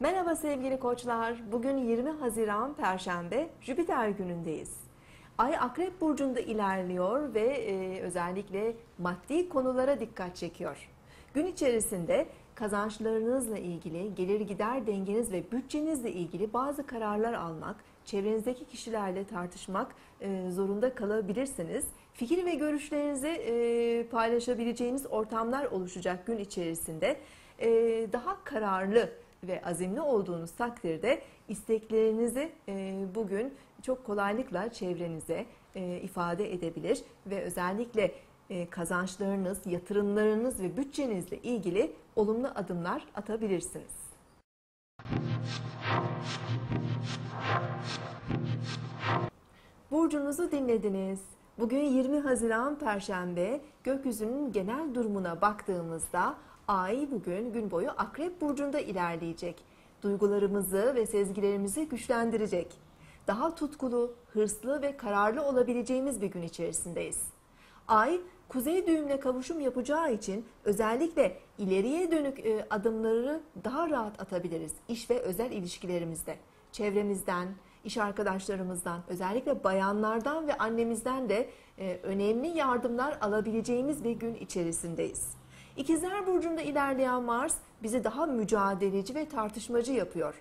Merhaba sevgili koçlar. Bugün 20 Haziran Perşembe Jüpiter günündeyiz. Ay Akrep Burcu'nda ilerliyor ve e, özellikle maddi konulara dikkat çekiyor. Gün içerisinde kazançlarınızla ilgili, gelir gider dengeniz ve bütçenizle ilgili bazı kararlar almak, çevrenizdeki kişilerle tartışmak e, zorunda kalabilirsiniz. Fikir ve görüşlerinizi e, paylaşabileceğiniz ortamlar oluşacak gün içerisinde. E, daha kararlı ve azimli olduğunuz takdirde isteklerinizi bugün çok kolaylıkla çevrenize ifade edebilir ve özellikle kazançlarınız, yatırımlarınız ve bütçenizle ilgili olumlu adımlar atabilirsiniz. Burcunuzu dinlediniz. Bugün 20 Haziran Perşembe gökyüzünün genel durumuna baktığımızda Ay bugün gün boyu Akrep Burcu'nda ilerleyecek. Duygularımızı ve sezgilerimizi güçlendirecek. Daha tutkulu, hırslı ve kararlı olabileceğimiz bir gün içerisindeyiz. Ay, kuzey düğümle kavuşum yapacağı için özellikle ileriye dönük e, adımları daha rahat atabiliriz iş ve özel ilişkilerimizde. Çevremizden, iş arkadaşlarımızdan, özellikle bayanlardan ve annemizden de e, önemli yardımlar alabileceğimiz bir gün içerisindeyiz. İkizler Burcu'nda ilerleyen Mars bizi daha mücadeleci ve tartışmacı yapıyor.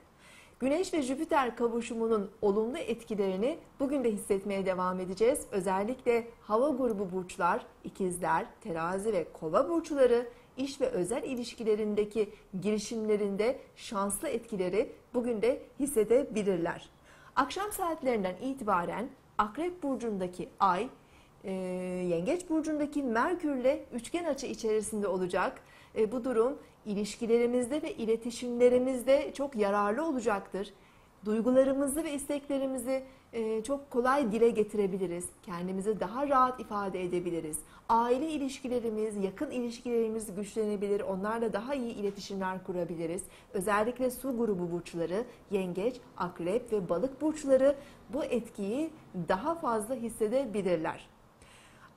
Güneş ve Jüpiter kavuşumunun olumlu etkilerini bugün de hissetmeye devam edeceğiz. Özellikle hava grubu burçlar, ikizler, terazi ve kova burçları iş ve özel ilişkilerindeki girişimlerinde şanslı etkileri bugün de hissedebilirler. Akşam saatlerinden itibaren Akrep burcundaki ay e, Yengeç burcundaki Merkürle üçgen açı içerisinde olacak. E, bu durum ilişkilerimizde ve iletişimlerimizde çok yararlı olacaktır. Duygularımızı ve isteklerimizi e, çok kolay dile getirebiliriz. Kendimizi daha rahat ifade edebiliriz. Aile ilişkilerimiz, yakın ilişkilerimiz güçlenebilir. Onlarla daha iyi iletişimler kurabiliriz. Özellikle su grubu burçları, yengeç, akrep ve balık burçları bu etkiyi daha fazla hissedebilirler.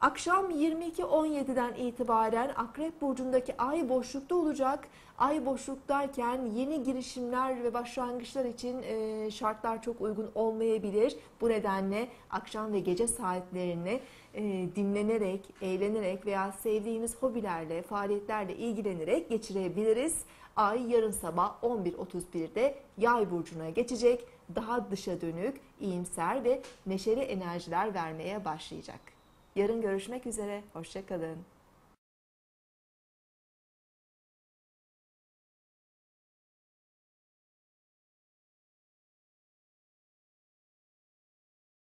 Akşam 22.17'den itibaren Akrep Burcu'ndaki ay boşlukta olacak. Ay boşluktayken yeni girişimler ve başlangıçlar için e, şartlar çok uygun olmayabilir. Bu nedenle akşam ve gece saatlerini e, dinlenerek, eğlenerek veya sevdiğimiz hobilerle, faaliyetlerle ilgilenerek geçirebiliriz. Ay yarın sabah 11.31'de Yay burcuna geçecek. Daha dışa dönük, iyimser ve neşeli enerjiler vermeye başlayacak. Yarın görüşmek üzere. Hoşçakalın.